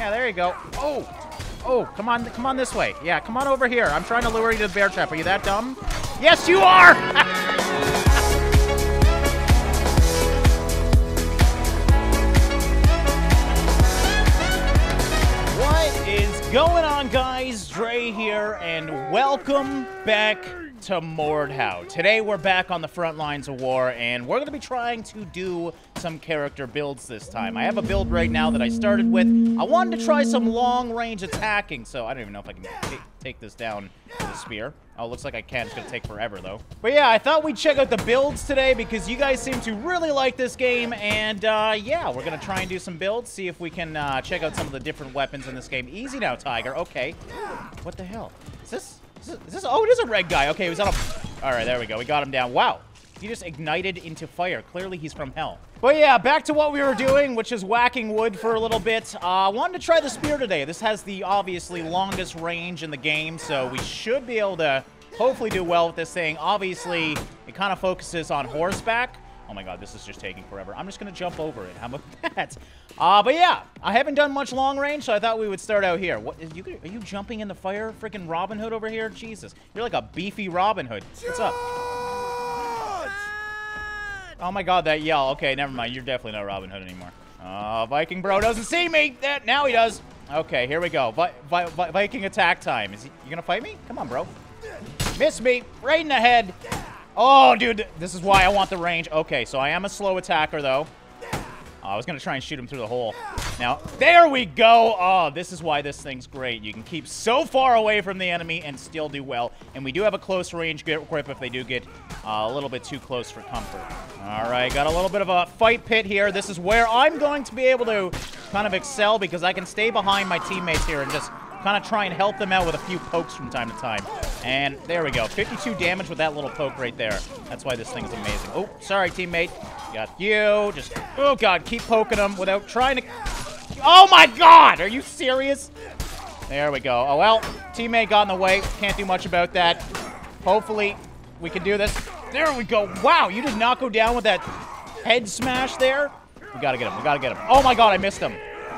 Yeah, there you go. Oh, oh, come on, come on this way. Yeah, come on over here. I'm trying to lure you to the bear trap. Are you that dumb? Yes, you are! What is going on, guys? Drae here, and welcome back to Mordhau. Today, we're back on the front lines of war, and we're going to be trying to do some character builds this time. I have a build right now that I started with. I wanted to try some long-range attacking, so I don't even know if I can take this down with a spear. Oh, looks like I can. It's going to take forever, though. But yeah, I thought we'd check out the builds today because you guys seem to really like this game, and uh, yeah, we're going to try and do some builds, see if we can uh, check out some of the different weapons in this game. Easy now, Tiger. Okay. What the hell? Is this... Is this, is this, oh, it is a red guy. Okay, he was on a... All right, there we go. We got him down. Wow. He just ignited into fire. Clearly, he's from hell. But yeah, back to what we were doing, which is whacking wood for a little bit. I uh, wanted to try the spear today. This has the obviously longest range in the game, so we should be able to hopefully do well with this thing. Obviously, it kind of focuses on horseback. Oh my god, this is just taking forever. I'm just going to jump over it. How about that? Uh, but yeah, I haven't done much long range, so I thought we would start out here. What is you? Are you jumping in the fire? Freaking Robin Hood over here? Jesus, you're like a beefy Robin Hood. What's up? Oh my god, that yell. Okay, never mind. You're definitely not Robin Hood anymore. Uh, Viking bro doesn't see me. That now he does. Okay, here we go. Vi Vi Viking attack time. Is he? You gonna fight me? Come on, bro. Miss me right in the head. Oh, dude, this is why I want the range. Okay, so I am a slow attacker, though. Oh, I was going to try and shoot him through the hole. Now, there we go. Oh, this is why this thing's great. You can keep so far away from the enemy and still do well. And we do have a close range grip if they do get uh, a little bit too close for comfort. All right, got a little bit of a fight pit here. This is where I'm going to be able to kind of excel because I can stay behind my teammates here and just kind of try and help them out with a few pokes from time to time. And there we go. 52 damage with that little poke right there. That's why this thing is amazing. Oh, sorry, teammate. Got you. Just, oh, God, keep poking them without trying to... Oh, my God! Are you serious? There we go. Oh, well, teammate got in the way. Can't do much about that. Hopefully, we can do this. There we go. Wow, you did not go down with that head smash there. We gotta get him. We gotta get him. Oh, my God, I missed him.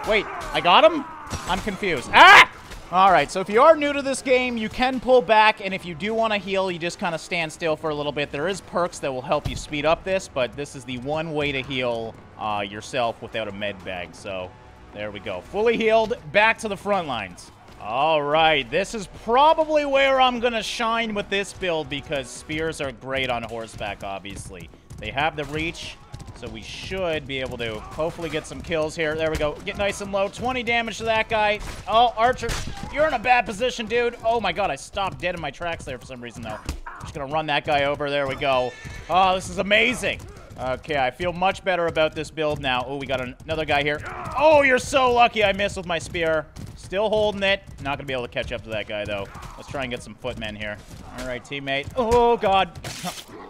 Wait, I got him? I'm confused. Ah! Alright, so if you are new to this game, you can pull back, and if you do want to heal, you just kind of stand still for a little bit. There is perks that will help you speed up this, but this is the one way to heal uh, yourself without a med bag, so there we go. Fully healed, back to the front lines. Alright, this is probably where I'm going to shine with this build, because spears are great on horseback, obviously. They have the reach, so we should be able to hopefully get some kills here. There we go. Get nice and low. 20 damage to that guy. Oh, Archer, you're in a bad position, dude. Oh my god, I stopped dead in my tracks there for some reason, though. Just gonna run that guy over. There we go. Oh, this is amazing. Okay, I feel much better about this build now. Oh, we got an another guy here. Oh, you're so lucky I missed with my spear. Still holding it. Not gonna be able to catch up to that guy, though. Let's try and get some footmen here. All right, teammate. Oh, God.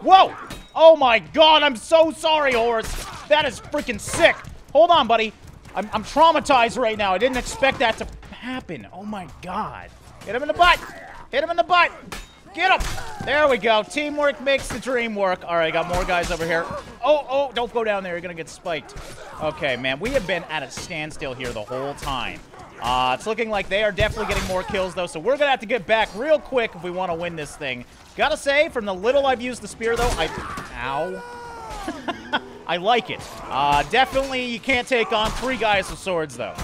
Whoa! Oh, my God. I'm so sorry, Horus. That is freaking sick. Hold on, buddy. I'm, I'm traumatized right now. I didn't expect that to happen. Oh, my God. Hit him in the butt. Hit him in the butt. Get him! There we go. Teamwork makes the dream work. All right, got more guys over here. Oh, oh, don't go down there. You're going to get spiked. Okay, man. We have been at a standstill here the whole time. Uh, it's looking like they are definitely getting more kills, though, so we're going to have to get back real quick if we want to win this thing. Gotta say, from the little I've used the spear, though, I... Ow. I like it. Uh, definitely, you can't take on three guys with swords, though.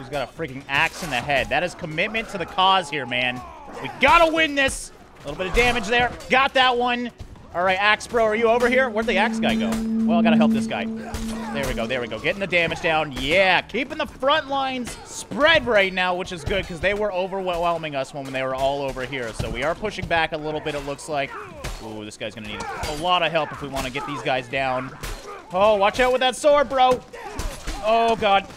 Who's got a freaking axe in the head. That is commitment to the cause here, man. We gotta win this. A little bit of damage there. Got that one. All right, Axe Bro, are you over here? Where'd the Axe guy go? Well, I gotta help this guy. There we go, there we go. Getting the damage down. Yeah, keeping the front lines spread right now, which is good because they were overwhelming us when they were all over here. So we are pushing back a little bit, it looks like. Ooh, this guy's gonna need a lot of help if we want to get these guys down. Oh, watch out with that sword, bro. Oh, God.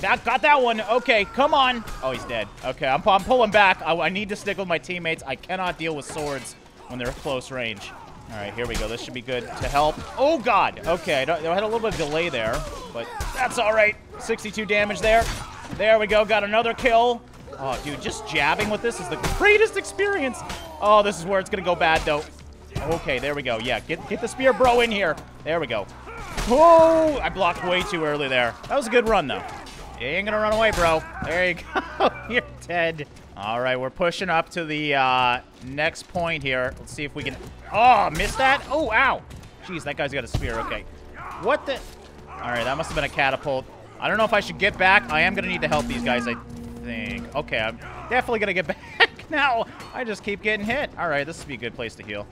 That, got that one. Okay, come on. Oh, he's dead. Okay, I'm, I'm pulling back. I, I need to stick with my teammates. I cannot deal with swords when they're close range. All right, here we go. This should be good to help. Oh, God. Okay, I, I had a little bit of delay there, but that's all right. 62 damage there. There we go. Got another kill. Oh, dude, just jabbing with this is the greatest experience. Oh, this is where it's going to go bad, though. Okay, there we go. Yeah, get, get the spear bro in here. There we go. Oh, I blocked way too early there. That was a good run, though. You ain't gonna run away, bro. There you go. You're dead. All right, we're pushing up to the uh, next point here. Let's see if we can... Oh, missed that? Oh, ow. Jeez, that guy's got a spear. Okay. What the... All right, that must have been a catapult. I don't know if I should get back. I am going to need to help these guys, I think. Okay, I'm definitely going to get back now. I just keep getting hit. All right, this would be a good place to heal.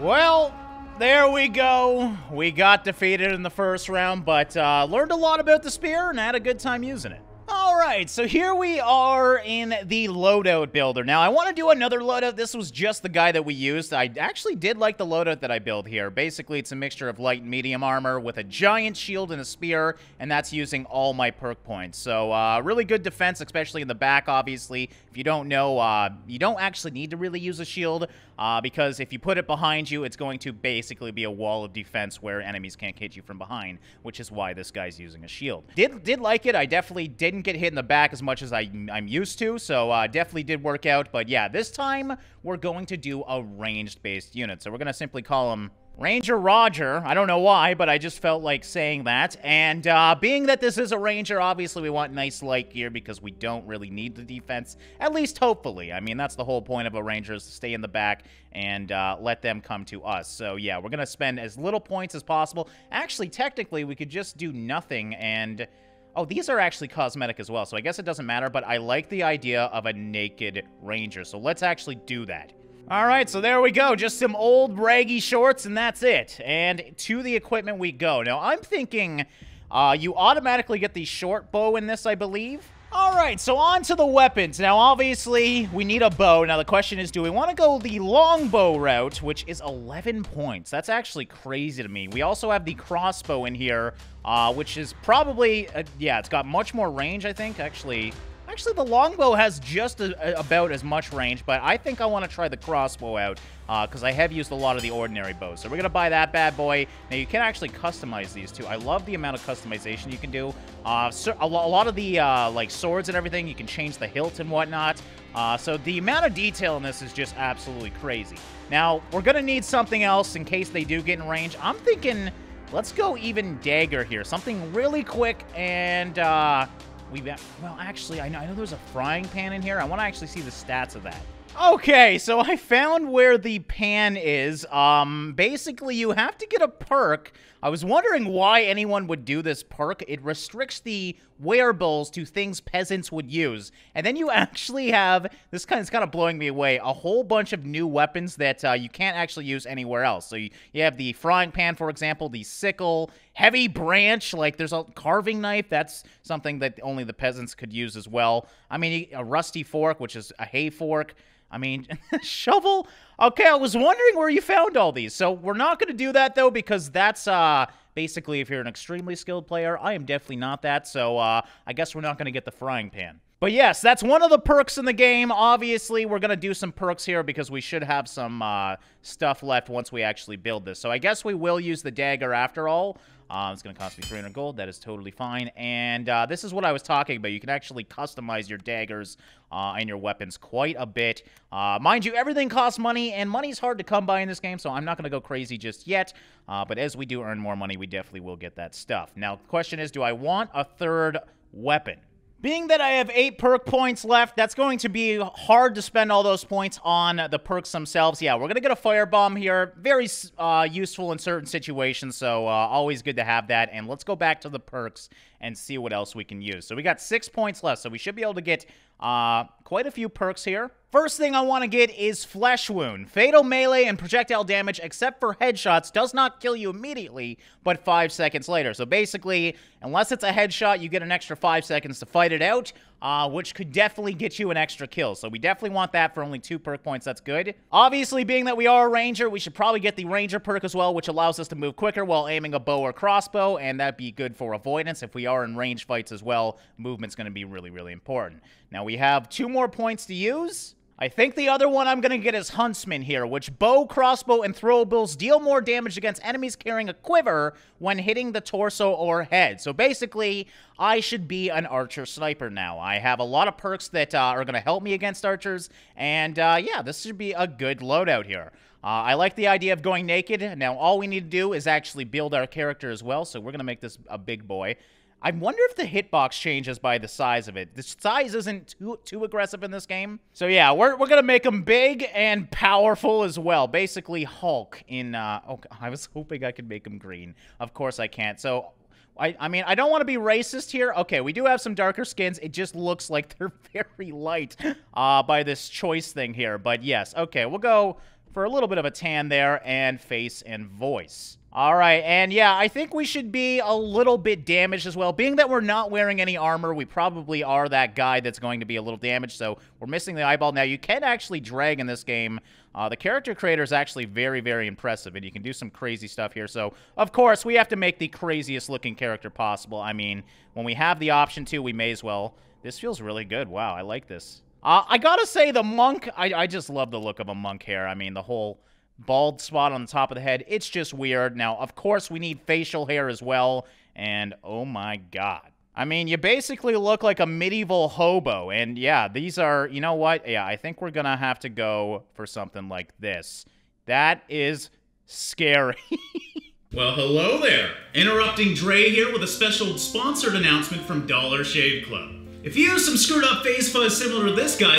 Well, there we go. We got defeated in the first round, but uh, learned a lot about the spear and had a good time using it. All right, so here we are in the loadout builder. Now, I want to do another loadout. This was just the guy that we used. I actually did like the loadout that I built here. Basically, it's a mixture of light and medium armor with a giant shield and a spear, and that's using all my perk points. So, uh, really good defense, especially in the back, obviously. If you don't know, uh, you don't actually need to really use a shield, uh, because if you put it behind you, it's going to basically be a wall of defense where enemies can't hit you from behind, which is why this guy's using a shield. Did, did like it. I definitely didn't get hit in the back as much as I, I'm used to, so uh, definitely did work out. But yeah, this time we're going to do a ranged-based unit. So we're going to simply call him Ranger Roger. I don't know why, but I just felt like saying that. And uh, being that this is a Ranger, obviously we want nice light gear because we don't really need the defense. At least hopefully. I mean, that's the whole point of a Ranger is to stay in the back and uh, let them come to us. So yeah, we're going to spend as little points as possible. Actually, technically, we could just do nothing and... Oh, these are actually cosmetic as well, so I guess it doesn't matter, but I like the idea of a naked ranger, so let's actually do that. All right, so there we go. Just some old raggy shorts, and that's it. And to the equipment we go. Now, I'm thinking uh, you automatically get the short bow in this, I believe. All right, so on to the weapons. Now, obviously, we need a bow. Now, the question is, do we want to go the longbow route, which is 11 points? That's actually crazy to me. We also have the crossbow in here, uh, which is probably, uh, yeah, it's got much more range, I think. Actually, Actually, the longbow has just a, a, about as much range, but I think I want to try the crossbow out because uh, I have used a lot of the ordinary bows. So we're going to buy that bad boy. Now, you can actually customize these, too. I love the amount of customization you can do. Uh, so a, a, lot of the, uh, like, swords and everything, you can change the hilt and whatnot. Uh, so the amount of detail in this is just absolutely crazy. Now, we're going to need something else in case they do get in range. I'm thinking, let's go even dagger here. Something really quick and... Uh, we well, actually, I know, I know there's a frying pan in here. I want to actually see the stats of that. Okay, so I found where the pan is. Um, basically, you have to get a perk. I was wondering why anyone would do this perk. It restricts the wearables to things peasants would use. And then you actually have, this kind of, kind of blowing me away, a whole bunch of new weapons that uh, you can't actually use anywhere else. So you, you have the frying pan, for example, the sickle, heavy branch, like there's a carving knife. That's something that only the peasants could use as well. I mean, a rusty fork, which is a hay fork. I mean, shovel? Okay, I was wondering where you found all these. So we're not going to do that, though, because that's uh, basically if you're an extremely skilled player. I am definitely not that, so uh, I guess we're not going to get the frying pan. But yes, that's one of the perks in the game. Obviously, we're going to do some perks here because we should have some uh, stuff left once we actually build this. So I guess we will use the dagger after all. Uh, it's going to cost me 300 gold. That is totally fine. And uh, this is what I was talking about. You can actually customize your daggers uh, and your weapons quite a bit. Uh, mind you, everything costs money, and money's hard to come by in this game, so I'm not going to go crazy just yet. Uh, but as we do earn more money, we definitely will get that stuff. Now, the question is, do I want a third weapon? Being that I have eight perk points left, that's going to be hard to spend all those points on the perks themselves. Yeah, we're going to get a firebomb here. Very uh, useful in certain situations, so uh, always good to have that. And let's go back to the perks and see what else we can use. So we got six points left, so we should be able to get uh, quite a few perks here. First thing I want to get is Flesh Wound. Fatal melee and projectile damage, except for headshots, does not kill you immediately, but five seconds later. So basically, unless it's a headshot, you get an extra five seconds to fight it out uh, which could definitely get you an extra kill. So we definitely want that for only two perk points. That's good. Obviously, being that we are a ranger, we should probably get the ranger perk as well, which allows us to move quicker while aiming a bow or crossbow, and that'd be good for avoidance. If we are in range fights as well, movement's going to be really, really important. Now, we have two more points to use. I think the other one I'm going to get is Huntsman here, which bow, crossbow, and throwables deal more damage against enemies carrying a quiver when hitting the torso or head. So basically, I should be an archer sniper now. I have a lot of perks that uh, are going to help me against archers, and uh, yeah, this should be a good loadout here. Uh, I like the idea of going naked. Now, all we need to do is actually build our character as well, so we're going to make this a big boy. I wonder if the hitbox changes by the size of it. The size isn't too too aggressive in this game. So yeah, we're, we're gonna make him big and powerful as well. Basically Hulk in, uh, oh, I was hoping I could make him green. Of course I can't. So I, I mean, I don't want to be racist here. Okay, we do have some darker skins. It just looks like they're very light uh, by this choice thing here. But yes, okay, we'll go for a little bit of a tan there and face and voice. All right, and yeah, I think we should be a little bit damaged as well. Being that we're not wearing any armor, we probably are that guy that's going to be a little damaged, so we're missing the eyeball. Now, you can actually drag in this game. Uh, the character creator is actually very, very impressive, and you can do some crazy stuff here. So, of course, we have to make the craziest looking character possible. I mean, when we have the option to, we may as well. This feels really good. Wow, I like this. Uh, I gotta say, the monk, I, I just love the look of a monk hair. I mean, the whole bald spot on the top of the head. It's just weird. Now, of course, we need facial hair as well. And oh my god. I mean, you basically look like a medieval hobo. And yeah, these are, you know what? Yeah, I think we're going to have to go for something like this. That is scary. well, hello there. Interrupting Drae here with a special sponsored announcement from Dollar Shave Club. If you have some screwed up face fuzz similar to this guy,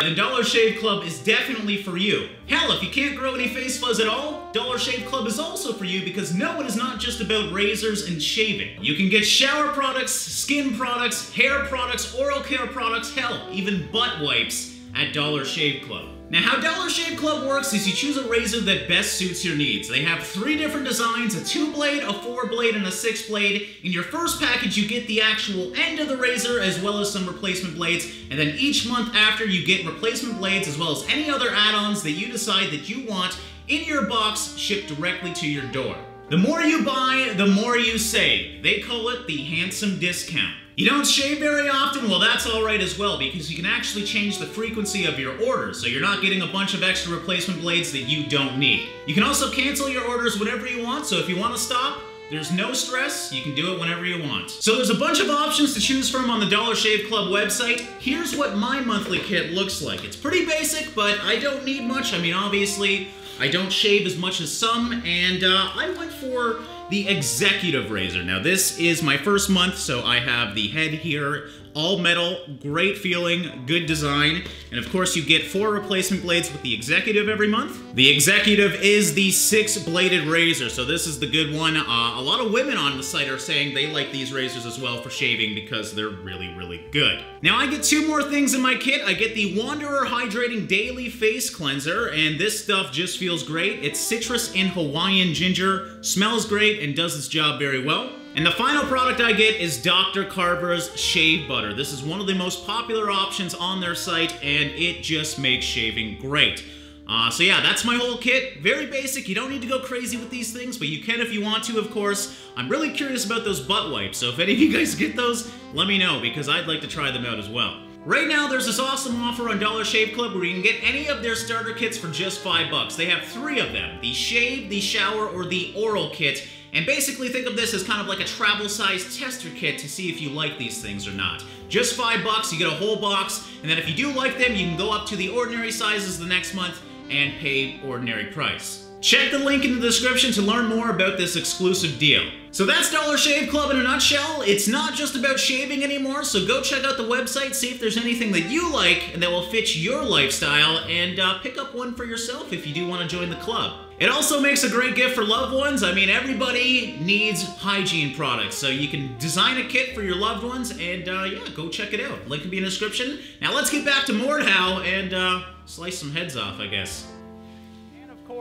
then Dollar Shave Club is definitely for you. Hell, if you can't grow any face fuzz at all, Dollar Shave Club is also for you because no, it is not just about razors and shaving. You can get shower products, skin products, hair products, oral care products, hell, even butt wipes at Dollar Shave Club. Now how Dollar Shave Club works is you choose a razor that best suits your needs. They have three different designs, a two blade, a four blade, and a six blade. In your first package you get the actual end of the razor as well as some replacement blades, and then each month after you get replacement blades as well as any other add-ons that you decide that you want in your box shipped directly to your door. The more you buy, the more you save. They call it the handsome discount. You don't shave very often? Well, that's alright as well, because you can actually change the frequency of your orders, so you're not getting a bunch of extra replacement blades that you don't need. You can also cancel your orders whenever you want, so if you want to stop, there's no stress, you can do it whenever you want. So there's a bunch of options to choose from on the Dollar Shave Club website. Here's what my monthly kit looks like. It's pretty basic, but I don't need much. I mean, obviously, I don't shave as much as some, and uh, I went for the Executive Razor. Now this is my first month, so I have the head here all metal, great feeling, good design, and of course you get four replacement blades with the Executive every month. The Executive is the six-bladed razor, so this is the good one. Uh, a lot of women on the site are saying they like these razors as well for shaving because they're really, really good. Now I get two more things in my kit. I get the Wanderer Hydrating Daily Face Cleanser, and this stuff just feels great. It's citrus and Hawaiian ginger, smells great, and does its job very well. And the final product I get is Dr. Carver's Shave Butter. This is one of the most popular options on their site, and it just makes shaving great. Uh, so yeah, that's my whole kit. Very basic. You don't need to go crazy with these things, but you can if you want to, of course. I'm really curious about those butt wipes, so if any of you guys get those, let me know, because I'd like to try them out as well. Right now, there's this awesome offer on Dollar Shave Club where you can get any of their starter kits for just five bucks. They have three of them, the shave, the shower, or the oral kit, and basically think of this as kind of like a travel-sized tester kit to see if you like these things or not. Just five bucks, you get a whole box, and then if you do like them, you can go up to the ordinary sizes the next month and pay ordinary price. Check the link in the description to learn more about this exclusive deal. So that's Dollar Shave Club in a nutshell. It's not just about shaving anymore, so go check out the website, see if there's anything that you like and that will fit your lifestyle, and uh, pick up one for yourself if you do want to join the club. It also makes a great gift for loved ones. I mean, everybody needs hygiene products, so you can design a kit for your loved ones, and uh, yeah, go check it out. Link will be in the description. Now let's get back to Mordhau and uh, slice some heads off, I guess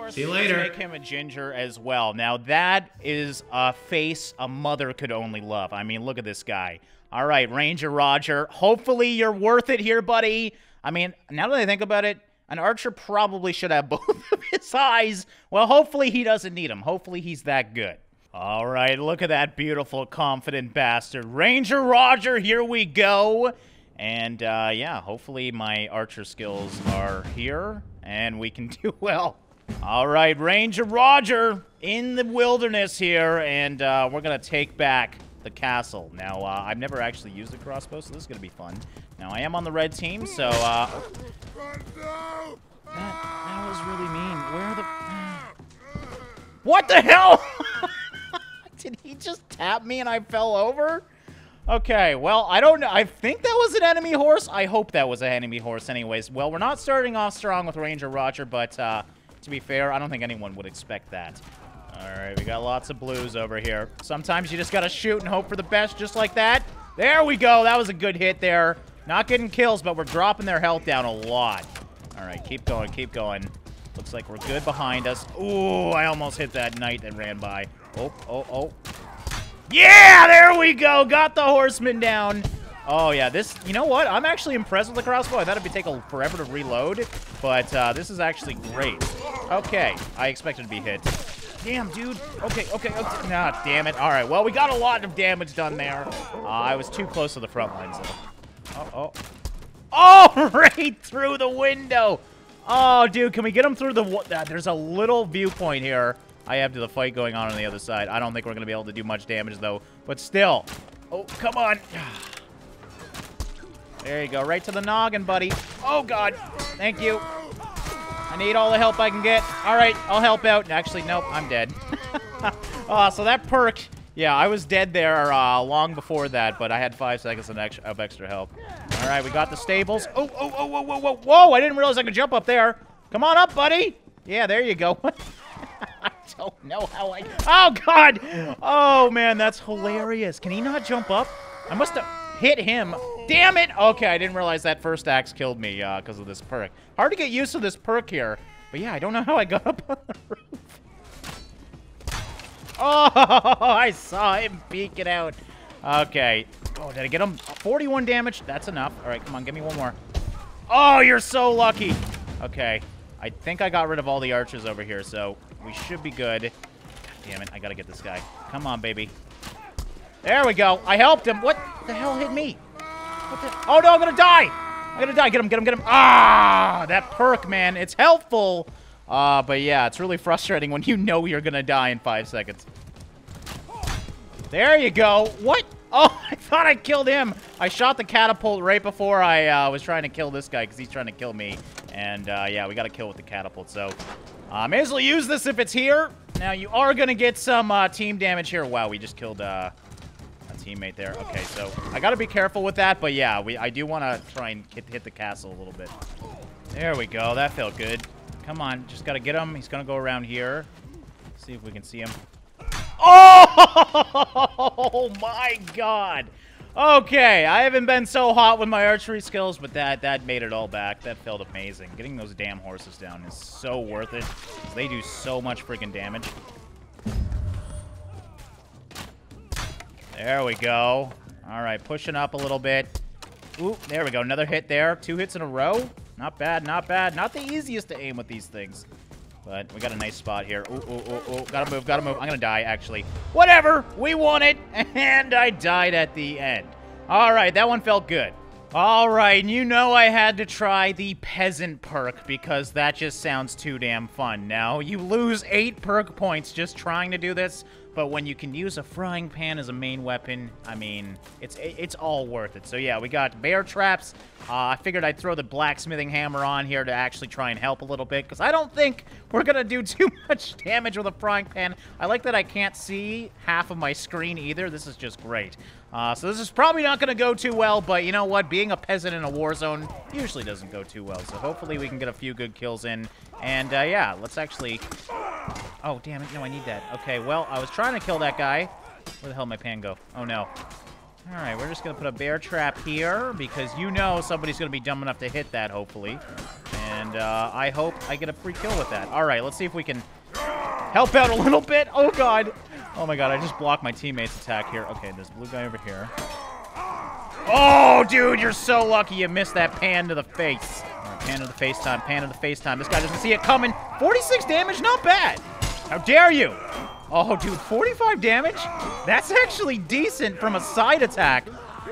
course, See you later. make him a ginger as well. Now, that is a face a mother could only love. I mean, look at this guy. All right, Ranger Roger. Hopefully you're worth it here, buddy. I mean, now that I think about it, an archer probably should have both of his eyes. Well, hopefully he doesn't need them. Hopefully he's that good. All right, look at that beautiful, confident bastard. Ranger Roger, here we go. And, uh, yeah, hopefully my archer skills are here, and we can do well. All right, Ranger Roger in the wilderness here, and uh, we're going to take back the castle. Now, uh, I've never actually used the crossbow, so this is going to be fun. Now, I am on the red team, so... Uh, that, that was really mean. Where the... What the hell? Did he just tap me and I fell over? Okay, well, I don't know. I think that was an enemy horse. I hope that was an enemy horse anyways. Well, we're not starting off strong with Ranger Roger, but uh, to be fair, I don't think anyone would expect that. All right, we got lots of blues over here. Sometimes you just got to shoot and hope for the best, just like that. There we go. That was a good hit there. Not getting kills, but we're dropping their health down a lot. All right, keep going, keep going. Looks like we're good behind us. Ooh, I almost hit that knight that ran by. Oh, oh, oh. Yeah, there we go. Got the horseman down. Oh, yeah, this, you know what? I'm actually impressed with the crossbow. I thought it'd be taking forever to reload, but uh, this is actually great. Okay, I expected to be hit. Damn, dude. Okay, okay, okay. Nah, damn it. All right, well, we got a lot of damage done there. Uh, I was too close to the front lines, though. Oh, oh. Oh, right through the window. Oh, dude, can we get him through the... Uh, there's a little viewpoint here. I have to the fight going on on the other side. I don't think we're going to be able to do much damage, though. But still. Oh, come on. There you go. Right to the noggin, buddy. Oh, God. Thank you. I need all the help I can get. All right, I'll help out. Actually, nope, I'm dead. oh, so that perk... Yeah, I was dead there uh, long before that, but I had five seconds of extra, help. All right, we got the stables. Oh, oh, oh, whoa, whoa, whoa, whoa! I didn't realize I could jump up there. Come on up, buddy. Yeah, there you go. I don't know how I... Oh, God! Oh, man, that's hilarious. Can he not jump up? I must have hit him. Damn it! Okay, I didn't realize that first axe killed me because uh, of this perk. Hard to get used to this perk here. But yeah, I don't know how I got up on the roof. Oh, I saw him peek it out. Okay. Oh, did I get him? 41 damage. That's enough. All right, come on. Give me one more. Oh, you're so lucky. Okay. I think I got rid of all the archers over here, so we should be good. God damn it. I got to get this guy. Come on, baby. There we go. I helped him. What the hell hit me? Oh, no, I'm to die. I'm to die. Get him, get him, get him. Ah, that perk, man. It's helpful. Uh, but yeah, it's really frustrating when you know you're gonna die in five seconds. There you go. What? Oh, I thought I killed him. I shot the catapult right before I uh, was trying to kill this guy because he's trying to kill me. And uh, yeah, we got to kill with the catapult. So uh, may as well use this if it's here. Now, you are going to get some uh, team damage here. Wow, we just killed uh, a teammate there. Okay, so I got to be careful with that. But yeah, we I do want to try and hit the castle a little bit. There we go. That felt good. Come on, just gotta get him. He's gonna go around here. See if we can see him. Oh my god! Okay, I haven't been so hot with my archery skills, but that that made it all back. That felt amazing. Getting those damn horses down is so worth it. They do so much freaking damage. There we go. All right, pushing up a little bit. Ooh, there we go. Another hit there. Two hits in a row. Not bad, not bad. Not the easiest to aim with these things. But we got a nice spot here. Ooh, ooh, ooh, ooh. Gotta move, gotta move. I'm gonna die, actually. Whatever! We won it! And I died at the end. Alright, that one felt good. Alright, you know I had to try the Peasant perk because that just sounds too damn fun. Now, you lose 8 perk points just trying to do this, but when you can use a frying pan as a main weapon, I mean, it's it's all worth it. So yeah, we got bear traps. Uh, I figured I'd throw the blacksmithing hammer on here to actually try and help a little bit, because I don't think we're going to do too much damage with a frying pan. I like that I can't see half of my screen either. This is just great. Uh, so this is probably not going to go too well, but you know what? Being a peasant in a war zone usually doesn't go too well. So hopefully we can get a few good kills in. And uh, yeah, let's actually Oh, damn it. No, I need that. Okay, well, I was trying to kill that guy. Where the hell did my pan go? Oh, no. All right, we're just going to put a bear trap here because you know somebody's going to be dumb enough to hit that, hopefully. And uh, I hope I get a free kill with that. All right, let's see if we can help out a little bit. Oh, God. Oh, my God, I just blocked my teammate's attack here. Okay, there's blue guy over here. Oh, dude, you're so lucky you missed that pan to the face. Pan to the face time, pan to the face time. This guy doesn't see it coming. 46 damage, not bad. How dare you? Oh, dude, 45 damage? That's actually decent from a side attack.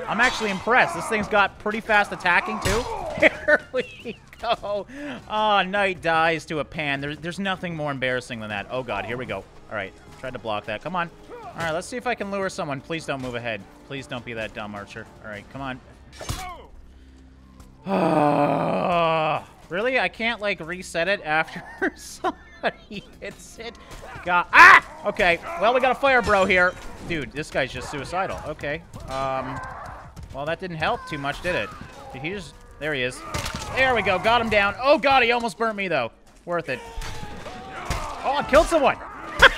I'm actually impressed. This thing's got pretty fast attacking, too. Here we go. Oh, Knight dies to a pan. There's, there's nothing more embarrassing than that. Oh, God, here we go. All right, tried to block that. Come on. All right, let's see if I can lure someone. Please don't move ahead. Please don't be that dumb, Archer. All right, come on. really? I can't, like, reset it after some he hits it. Got ah! Okay, well we got a fire bro here. dude, this guy's just suicidal. Okay. Um, well, that didn't help too much, did it? Did he just... There he is. There we go. Got him down. Oh, God, he almost burnt me, though. Worth it. Oh, I killed someone.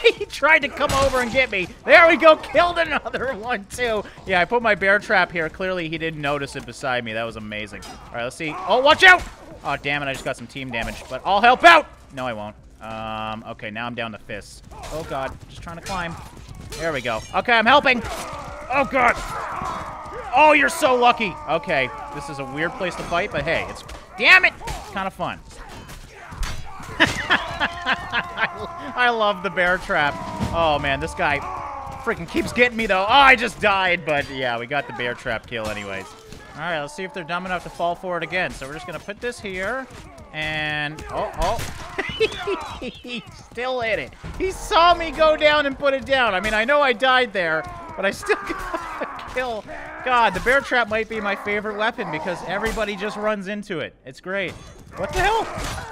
he tried to come over and get me. There we go. Killed another one, too. Yeah, I put my bear trap here. Clearly, he didn't notice it beside me. That was amazing. All right, let's see. Oh, watch out. Oh, damn it. I just got some team damage. But I'll help out. No, I won't. Um, okay, now I'm down to fists. Oh, God. Just trying to climb. There we go. Okay, I'm helping. Oh, God. Oh, you're so lucky. Okay, this is a weird place to fight, but hey, it's... Damn it! It's kind of fun. I, love the bear trap. Oh, man, this guy freaking keeps getting me, though. Oh, I just died, but yeah, we got the bear trap kill anyways. All right, let's see if they're dumb enough to fall for it again. So we're just going to put this here, and... Oh, oh. he still hit it. He saw me go down and put it down. I mean, I know I died there, but I still got the kill. God, the bear trap might be my favorite weapon because everybody just runs into it. It's great. What the hell?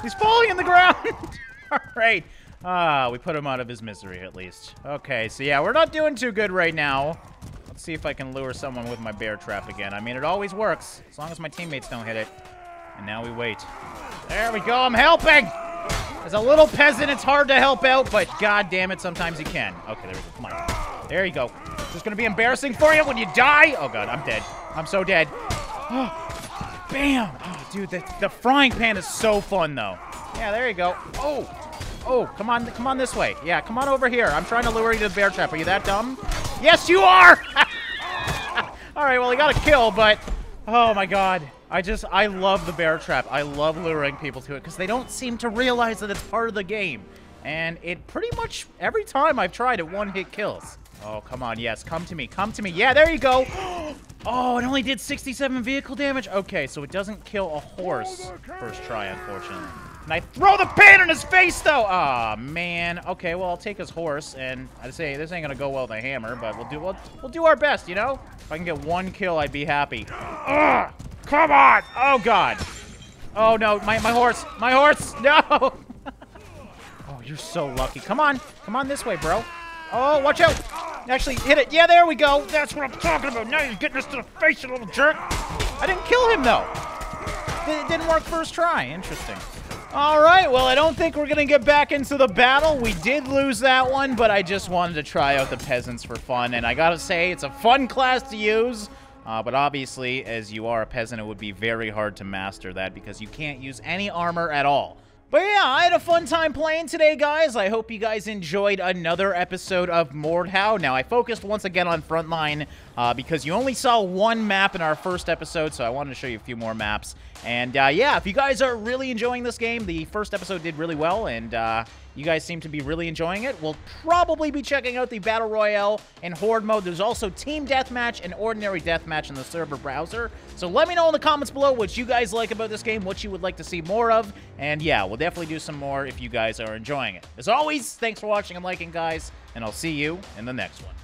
He's falling in the ground. All right. Ah, we put him out of his misery at least. Okay, so yeah, we're not doing too good right now. Let's see if I can lure someone with my bear trap again. I mean, it always works, as long as my teammates don't hit it. And now we wait. There we go, I'm helping! As a little peasant, it's hard to help out, but god damn it, sometimes you can. Okay, there we go, come on. There you go. This is gonna be embarrassing for you when you die. Oh god, I'm dead. I'm so dead. Oh, bam! Oh, dude, the, the frying pan is so fun, though. Yeah, there you go. Oh! Oh, come on, come on this way. Yeah, come on over here. I'm trying to lure you to the bear trap. Are you that dumb? Yes, you are! All right, well, he got a kill, but... Oh, my God. I just... I love the bear trap. I love luring people to it, because they don't seem to realize that it's part of the game. And it pretty much... Every time I've tried it, one-hit kills. Oh, come on. Yes, come to me. Come to me. Yeah, there you go. Oh, it only did 67 vehicle damage? Okay, so it doesn't kill a horse first try, unfortunately. And I throw the pan in his face, though! Aw, oh, man. Okay, well, I'll take his horse, and I'd say this ain't gonna go well with a hammer, but we'll do we'll, we'll do our best, you know? If I can get one kill, I'd be happy. Ugh! Come on! Oh, God! Oh, no, my, my horse! My horse! No! oh, you're so lucky. Come on! Come on this way, bro. Oh, watch out! Actually, hit it. Yeah, there we go. That's what I'm talking about. Now you're getting us to the face, you little jerk. I didn't kill him, though. It didn't work first try. Interesting. All right, well, I don't think we're going to get back into the battle. We did lose that one, but I just wanted to try out the peasants for fun. And I got to say, it's a fun class to use. Uh, but obviously, as you are a peasant, it would be very hard to master that because you can't use any armor at all. But yeah, I had a fun time playing today, guys. I hope you guys enjoyed another episode of Mordhau. Now, I focused once again on Frontline uh, because you only saw one map in our first episode, so I wanted to show you a few more maps. And uh, yeah, if you guys are really enjoying this game, the first episode did really well, and uh, you guys seem to be really enjoying it. We'll probably be checking out the Battle Royale and Horde mode. There's also Team Deathmatch and Ordinary Deathmatch in the server browser. So let me know in the comments below what you guys like about this game, what you would like to see more of. And yeah, we'll definitely do some more if you guys are enjoying it. As always, thanks for watching and liking, guys, and I'll see you in the next one.